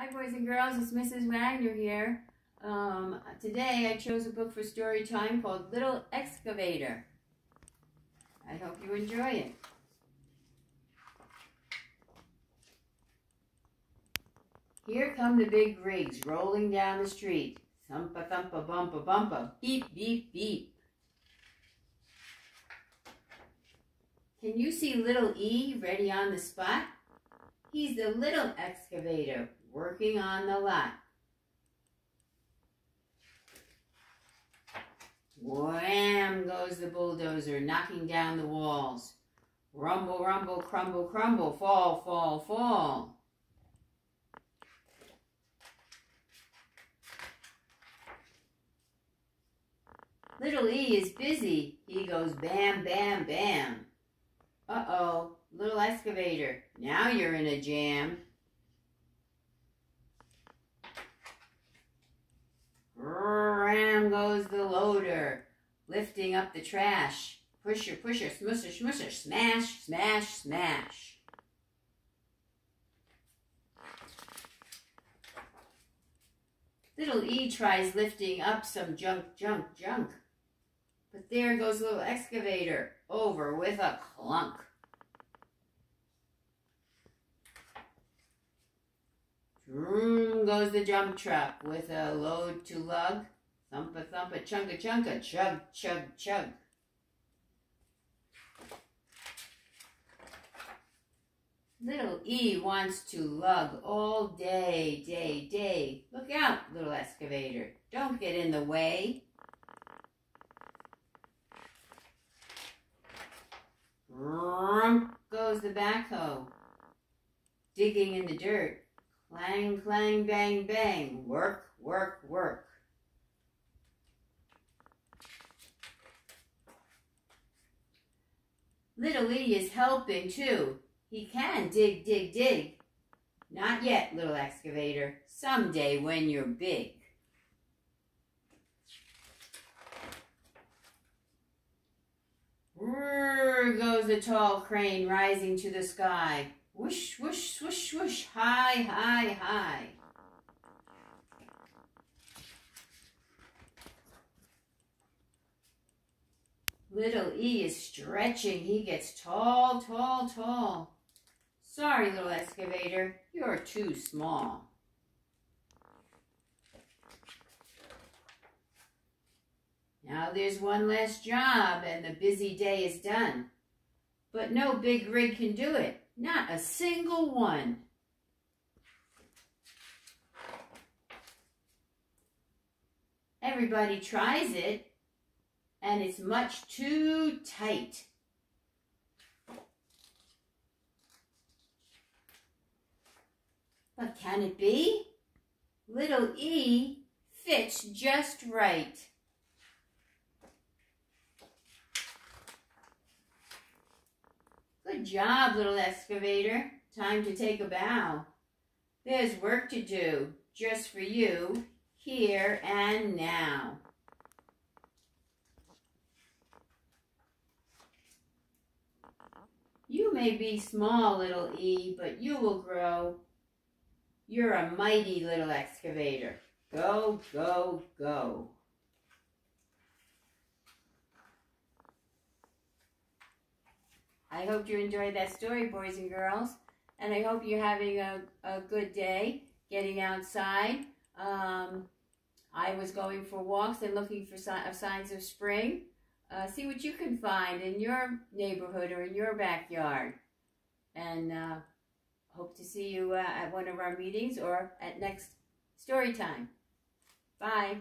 Hi, boys and girls. It's Mrs. Wagner here. Um, today I chose a book for story time called Little Excavator. I hope you enjoy it. Here come the big rigs rolling down the street. Thumpa thumpa bumpa bumpa. Beep beep beep. Can you see little E ready on the spot? He's the little excavator working on the lot. Wham goes the bulldozer, knocking down the walls. Rumble, rumble, crumble, crumble, fall, fall, fall. Little E is busy. He goes bam, bam, bam. Uh-oh, little excavator. Now you're in a jam. Ram goes the loader, lifting up the trash. Pusher, pusher, smusher, smusher, smash, smash, smash. Little E tries lifting up some junk, junk, junk. But there goes little excavator, over with a clunk. Vroom goes the dump truck with a load to lug. Thumpa thumpa chunka chunka chug chug chug. Little E wants to lug all day, day, day. Look out, little excavator. Don't get in the way. Rump goes the backhoe, digging in the dirt. Clang, clang, bang, bang. Work, work, work. Little E is helping too. He can dig, dig, dig. Not yet, little excavator. Someday when you're big. Whirr goes the tall crane rising to the sky. Whoosh, whoosh, swoosh, swoosh, high, high, high. Little E is stretching. He gets tall, tall, tall. Sorry, little excavator, you're too small. Now there's one last job and the busy day is done. But no big rig can do it. Not a single one. Everybody tries it, and it's much too tight. But can it be? Little E fits just right. Good job, little excavator. Time to take a bow. There's work to do, just for you, here and now. You may be small, little E, but you will grow. You're a mighty little excavator. Go, go, go. I hope you enjoyed that story, boys and girls. And I hope you're having a, a good day getting outside. Um, I was going for walks and looking for si signs of spring. Uh, see what you can find in your neighborhood or in your backyard. And uh, hope to see you uh, at one of our meetings or at next story time. Bye.